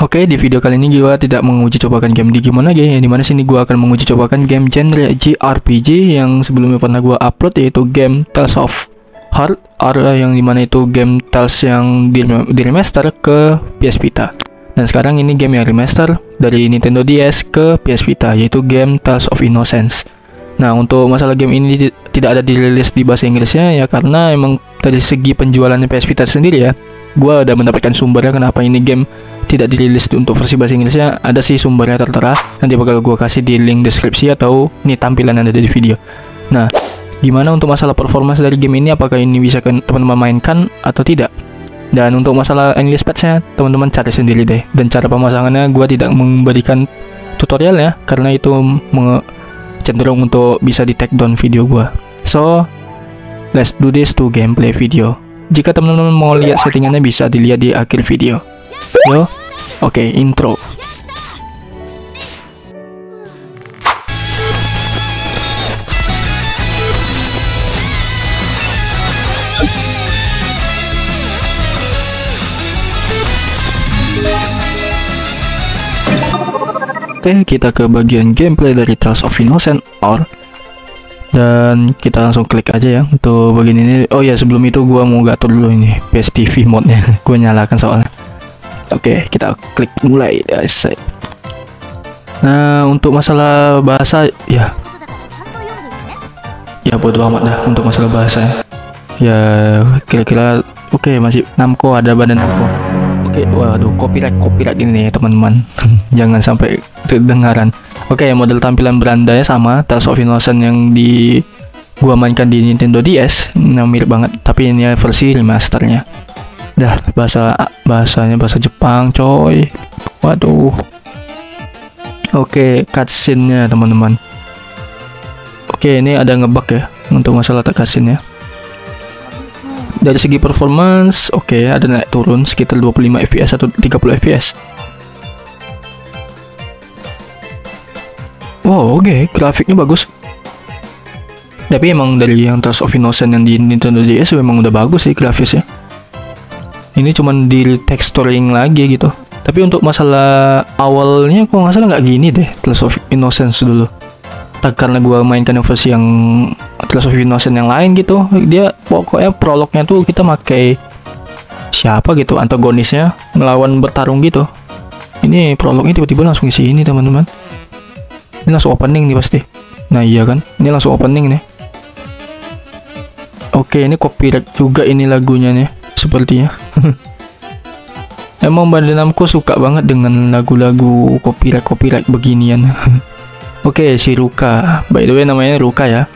Oke, di video kali ini gua tidak menguji cobakan game Digimon lagi. Yang di mana sini gua akan menguji cobakan game genre JRPG yang sebelumnya pernah gua upload yaitu game Tales of Heart, or yang di mana itu game Tales yang di, di remaster ke PS Vita. Dan sekarang ini game yang remaster dari Nintendo DS ke PS Vita yaitu game Tales of Innocence. Nah, untuk masalah game ini tidak ada dirilis di bahasa Inggrisnya ya karena emang dari segi penjualannya PS Vita sendiri ya. Gua udah mendapatkan sumbernya kenapa ini game tidak dirilis untuk versi bahasa Inggrisnya. Ada sih sumbernya tertera. Nanti bakal gua kasih di link deskripsi atau nih tampilan yang ada di video. Nah gimana untuk masalah performance dari game ini? Apakah ini bisa teman-teman mainkan atau tidak? Dan untuk masalah English patch-nya teman-teman cari sendiri deh. Dan cara pemasangannya gua tidak memberikan tutorialnya karena itu cenderung untuk bisa di take down video gua. So let's do this to gameplay video. Jika teman-teman mau lihat settingannya bisa dilihat di akhir video. Yo, oke intro. Oke, kita ke bagian gameplay dari Tales of Innocent or dan kita langsung klik aja ya untuk bagian ini. Oh ya, sebelum itu gua mau gatur dulu ini PS TV mode-nya. gua nyalakan soalnya. Oke, kita klik mulai guys. Nah, untuk masalah bahasa ya ya bodo amat dah untuk masalah bahasa ya. Ya, kira-kira oke masih Namco ada badan Namco. Oke, waduh copyright copyright ini nih teman-teman. Jangan sampai kedengaran. Oke, model tampilan berandanya sama Tales of Innocent yang di gua mainkan di Nintendo DS. Nah, mirip banget, tapi ini versi remasternya. Dah bahasa bahasanya bahasa Jepang, coy. Waduh. Oke, cutscene-nya teman-teman. Oke, ini ada ngebug ya untuk masalah cutscene-nya. Dari segi performance, oke, ada naik turun sekitar 25 fps atau 30 fps. Wow, oke, grafiknya bagus. Tapi emang dari yang Tales of Innocent yang di Nintendo DS memang udah bagus sih grafisnya ini cuman di texturing lagi gitu tapi untuk masalah awalnya kok nggak salah nggak gini deh Tales of Innocence dulu tak karena gua mainkan yang versi yang Tales of Innocence yang lain gitu. Dia pokoknya prolognya tuh kita pakai siapa gitu antagonisnya melawan bertarung gitu. Ini prolognya tiba-tiba langsung isi ini teman-teman. Ini langsung opening nih pasti. Nah iya kan? Ini langsung opening nih. Oke ini copyright juga ini lagunya nih sepertinya. Emang Bandai Namco suka banget dengan lagu-lagu copyright-copyright beginian. Oke, si Ruka. By the way namanya Ruka ya.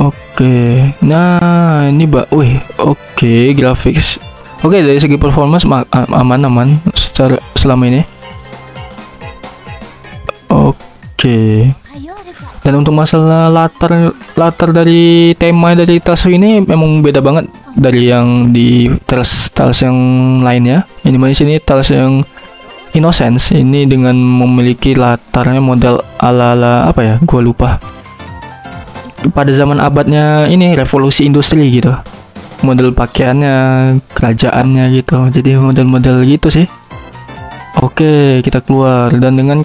Oke. Nah, ini Mbak. Wih, oke, grafis. Oke, dari segi performance aman-aman secara selama ini. Oke. Dan untuk masalah latar latar dari tema dari Tales ini memang beda banget dari yang di Tales Tales yang lainnya. Ini mana sini Tales yang Innocence ini dengan memiliki latarnya model ala-ala apa ya? Gua lupa. Pada zaman abadnya ini revolusi industri gitu. Model pakaiannya, kerajaannya gitu. Jadi model-model gitu sih. Oke, kita keluar dan dengan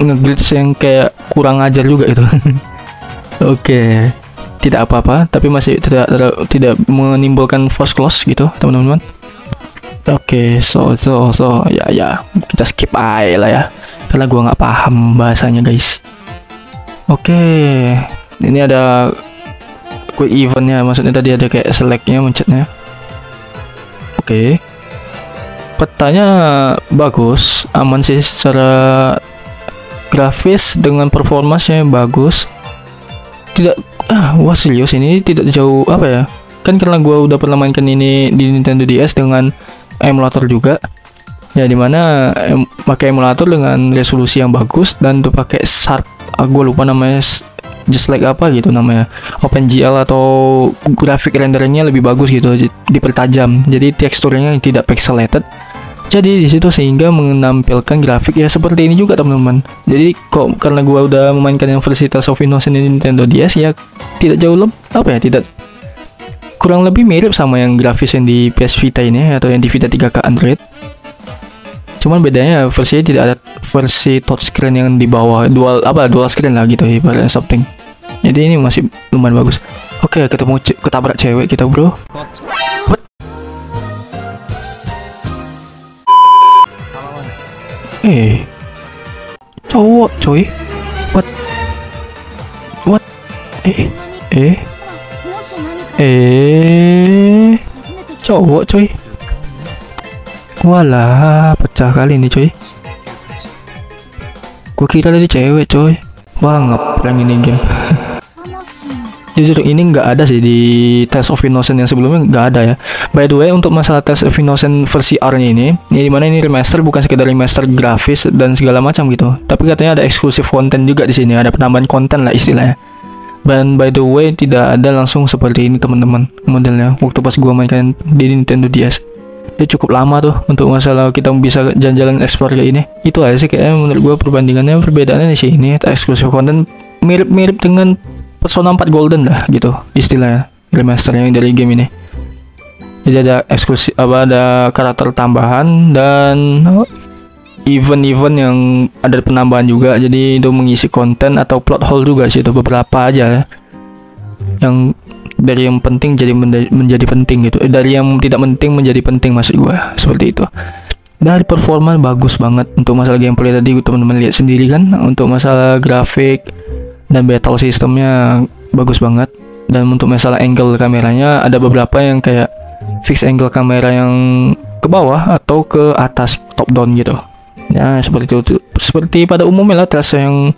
ngeglitch yang kayak kurang ajar juga itu. Oke, tidak apa-apa, tapi masih tidak tidak menimbulkan force close gitu, teman-teman. Oke, so so so. Ya ya. Kita skip aja lah ya, karena gua nggak paham bahasanya guys. Oke, ini ada quick eventnya, maksudnya tadi ada kayak selectnya, mencetnya. Oke, petanya bagus, aman sih secara grafis dengan performanya bagus. Tidak ah wah serius ini tidak jauh apa ya? Kan karena gua udah pernah mainkan ini di Nintendo DS dengan emulator juga. Ya di mana em, pakai emulator dengan resolusi yang bagus dan tuh pakai sharp ah, lupa namanya just like apa gitu namanya. OpenGL atau grafik renderingnya lebih bagus gitu dipertajam. Jadi teksturnya tidak pixelated. Jadi di situ sehingga menampilkan grafik ya seperti ini juga teman-teman. Jadi kok karena gua udah memainkan yang versi Tales of Innocence di Nintendo DS ya tidak jauh lebih apa ya tidak kurang lebih mirip sama yang grafis yang di PS Vita ini atau yang di Vita 3K Android. Cuman bedanya versinya tidak ada versi touchscreen yang di bawah dual apa dual screen lah gitu ibaratnya something. Jadi ini masih lumayan bagus. Oke, ketemu ce ketabrak cewek kita, Bro. What? Eh. Cowok, coy. What? What? Eh. Eh. Eh. Cowok, coy. Walah, pecah kali ini, coy. Gua kira tadi cewek, coy. Wah, ngeprank ini game. Jujur ini nggak ada sih di Test of Innocent yang sebelumnya nggak ada ya. By the way untuk masalah Test of Innocent versi R ini, ini di mana ini remaster bukan sekedar remaster grafis dan segala macam gitu. Tapi katanya ada eksklusif konten juga di sini, ada penambahan konten lah istilahnya. Dan by the way tidak ada langsung seperti ini teman-teman modelnya. Waktu pas gua mainkan di Nintendo DS, itu cukup lama tuh untuk masalah kita bisa jalan-jalan explore kayak ini. Itu aja sih kayaknya menurut gua perbandingannya perbedaannya di sini eksklusif konten mirip-mirip dengan Persona 4 Golden lah gitu istilahnya remaster yang dari game ini jadi ada eksklusif apa ada karakter tambahan dan event-event yang ada penambahan juga. Jadi itu mengisi konten atau plot hole juga sih itu beberapa aja. Ya. yang dari yang penting jadi menjadi penting gitu. Eh, dari yang tidak penting menjadi penting maksud gua. Seperti itu. Dari performa bagus banget. Untuk masalah gameplay tadi teman-teman lihat sendiri kan? Untuk masalah grafik dan battle sistemnya bagus banget. Dan untuk masalah angle kameranya ada beberapa yang kayak fix angle kamera yang ke bawah atau ke atas top down gitu ya seperti itu. Seperti pada umumnya lah terasa yang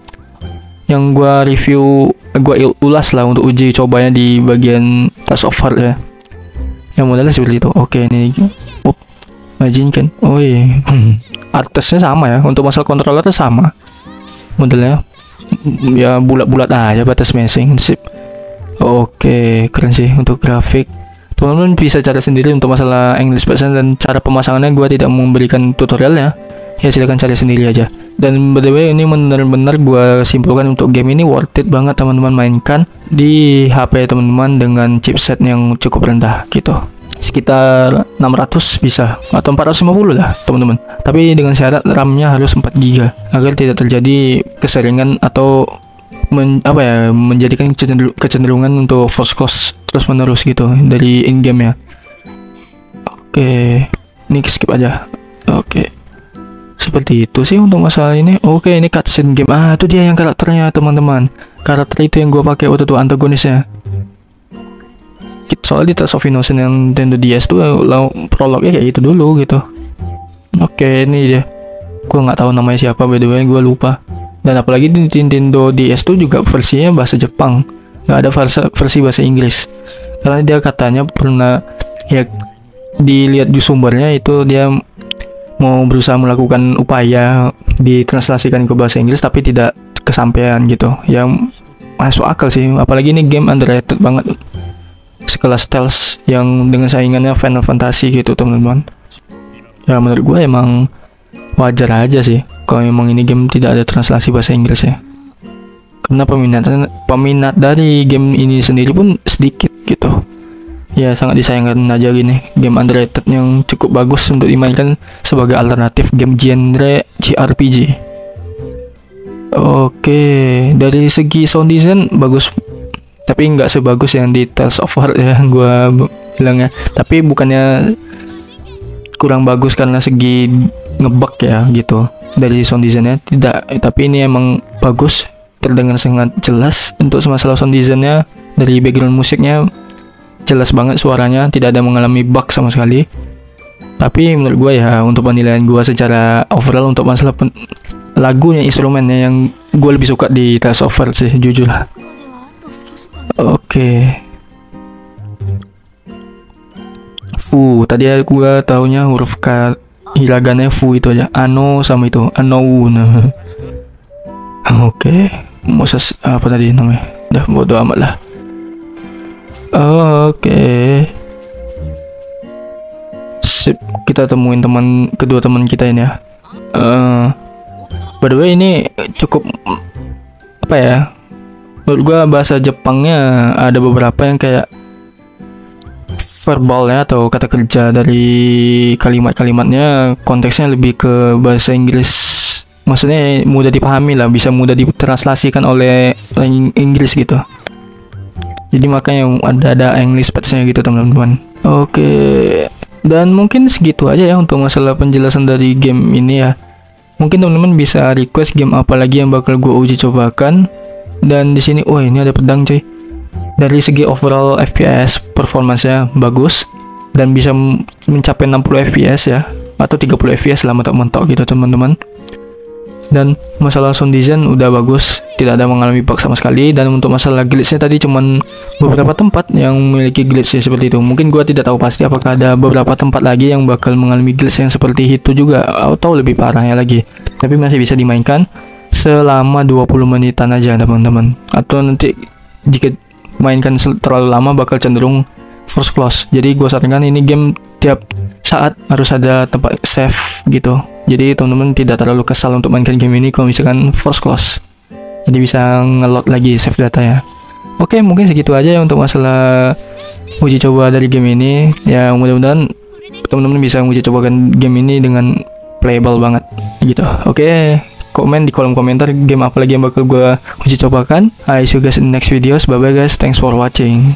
yang gua review gua ulas lah untuk uji cobanya di bagian task of heart ya. Yang modelnya seperti itu. Oke ini oh, imagine kan oh iya. Artesnya sama ya untuk masalah controller sama. Modelnya ya bulat-bulat aja batas meshing sip. Oke keren sih untuk grafik. Teman-teman bisa cari sendiri untuk masalah English version dan cara pemasangannya. Gue tidak memberikan tutorialnya ya silahkan cari sendiri aja. Dan by the way ini benar-benar gue simpulkan untuk game ini worth it banget teman-teman mainkan di HP teman-teman dengan chipset yang cukup rendah gitu. Sekitar 600 bisa atau 450 lah teman-teman. Tapi dengan syarat RAM-nya harus 4 GB agar tidak terjadi keseringan atau men, apa ya menjadikan kecenderungan untuk force close terus menerus gitu dari in game ya oke ini skip aja. Oke seperti itu sih untuk masalah ini. Oke ini cutscene game. Ah itu dia yang karakternya teman-teman. Karakter itu yang gue pakai waktu itu antagonisnya. Soalnya di Tales of Innocent yang Nintendo DS tuh lo prolognya kayak gitu dulu gitu. Oke ini dia. Gue nggak tahu namanya siapa by the way gue lupa. Dan apalagi di Nintendo DS tuh juga versinya bahasa Jepang. Nggak ada versi, versi bahasa Inggris. Karena dia katanya pernah ya dilihat di sumbernya itu dia mau berusaha melakukan upaya ditranslasikan ke bahasa Inggris tapi tidak kesampaian gitu. Yang masuk akal sih. Apalagi ini game underrated banget. Sekelas Tales yang dengan saingannya Final Fantasy gitu teman-teman. Ya menurut gue emang wajar aja sih kalau memang ini game tidak ada translasi bahasa Inggris ya. Karena peminat peminat dari game ini sendiri pun sedikit gitu ya sangat disayangkan aja gini game underrated yang cukup bagus untuk dimainkan sebagai alternatif game genre JRPG oke dari segi sound design bagus tapi nggak sebagus yang di Tales of Heart ya gue bilangnya tapi bukannya kurang bagus karena segi ngebug ya gitu. Dari sound designnya tidak tapi ini emang bagus terdengar sangat jelas untuk masalah sound designnya. Dari background musiknya jelas banget suaranya tidak ada mengalami bug sama sekali tapi menurut gue ya untuk penilaian gue secara overall untuk masalah lagunya instrumennya yang gue lebih suka di of Heart sih jujur lah Oke. Fu, tadi gua taunya huruf K hiragana fu itu aja. Ano sama itu, ano nah. Oke, Moses apa tadi namanya? Dah bodo amat lah. Oke. Sip, kita temuin teman kedua teman kita ini ya. Uh, by the way ini cukup apa ya menurut gua bahasa Jepangnya ada beberapa yang kayak verbalnya atau kata kerja dari kalimat-kalimatnya konteksnya lebih ke bahasa Inggris maksudnya mudah dipahami lah bisa mudah ditranslasikan oleh orang Inggris gitu jadi makanya ada ada English patchnya gitu teman-teman. Oke. Dan mungkin segitu aja ya untuk masalah penjelasan dari game ini ya. Mungkin teman-teman bisa request game apa lagi yang bakal gue uji cobakan. Dan di sini wah ini ada pedang cuy dari segi overall FPS performanya bagus. Dan bisa mencapai 60 fps ya. Atau 30 fps lah mentok-mentok gitu teman-teman dan masalah sound design udah bagus tidak ada mengalami bug sama sekali. Dan untuk masalah glitchnya tadi cuman beberapa tempat yang memiliki glitch seperti itu. Mungkin gua tidak tahu pasti apakah ada beberapa tempat lagi yang bakal mengalami glitch yang seperti itu juga atau lebih parahnya lagi. Tapi masih bisa dimainkan selama 20 menitan aja teman-teman. Atau nanti jika mainkan terlalu lama bakal cenderung first close jadi gue sarankan ini game tiap saat harus ada tempat save gitu jadi teman-teman tidak terlalu kesal untuk mainkan game ini kalau misalkan first close jadi bisa ngelot lagi save data ya oke mungkin segitu aja ya untuk masalah uji coba dari game ini ya mudah-mudahan teman-teman bisa uji cobakan game ini dengan playable banget gitu oke komen di kolom komentar game apa lagi yang bakal gue uji cobakan. I see you guys in the next videos. Bye bye guys. Thanks for watching.